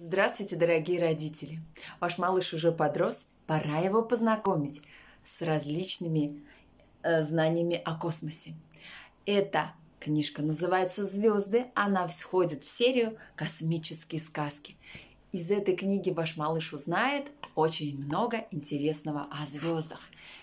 Здравствуйте, дорогие родители! Ваш малыш уже подрос, пора его познакомить с различными э, знаниями о космосе. Эта книжка называется «Звезды», она входит в серию «Космические сказки». Из этой книги ваш малыш узнает очень много интересного о звездах.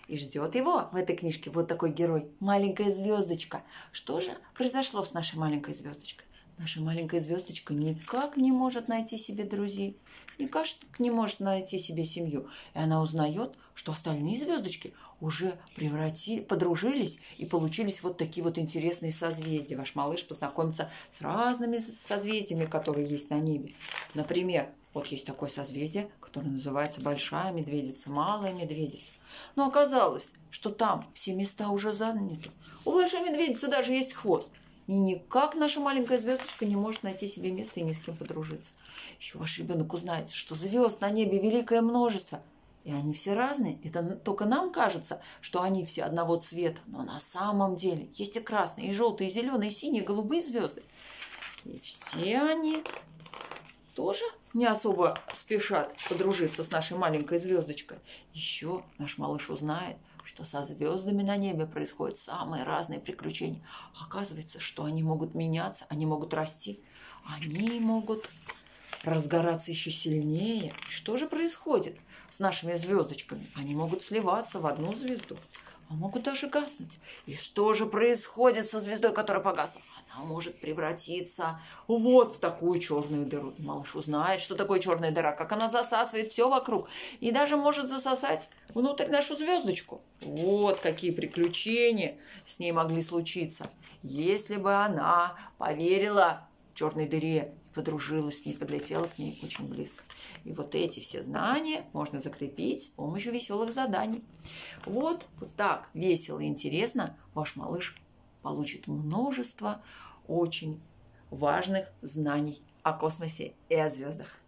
И ждет его в этой книжке вот такой герой, маленькая звездочка. Что же произошло с нашей маленькой звездочкой? Наша маленькая звездочка никак не может найти себе друзей, никак не может найти себе семью. И она узнает, что остальные звездочки уже преврати, подружились и получились вот такие вот интересные созвездия. Ваш малыш познакомится с разными созвездиями, которые есть на небе. Например, вот есть такое созвездие, которое называется Большая Медведица, Малая Медведица. Но оказалось, что там все места уже заняты. У Большой Медведицы даже есть хвост – и никак наша маленькая звездочка не может найти себе место и ни с кем подружиться. Еще ваш ребенок узнает, что звезд на небе великое множество. И они все разные. Это только нам кажется, что они все одного цвета. Но на самом деле есть и красные, и желтые, и зеленые, и синие, и голубые звезды. И все они тоже не особо спешат подружиться с нашей маленькой звездочкой. Еще наш малыш узнает, что со звездами на небе происходят самые разные приключения. Оказывается, что они могут меняться, они могут расти, они могут разгораться еще сильнее. Что же происходит с нашими звездочками? Они могут сливаться в одну звезду а могут даже гаснуть. И что же происходит со звездой, которая погасла? Она может превратиться вот в такую черную дыру. И малыш узнает, что такое черная дыра, как она засасывает все вокруг. И даже может засосать внутрь нашу звездочку. Вот какие приключения с ней могли случиться, если бы она поверила черной дыре подружилась с ней, подлетела к ней очень близко. И вот эти все знания можно закрепить с помощью веселых заданий. Вот, вот так весело и интересно ваш малыш получит множество очень важных знаний о космосе и о звездах.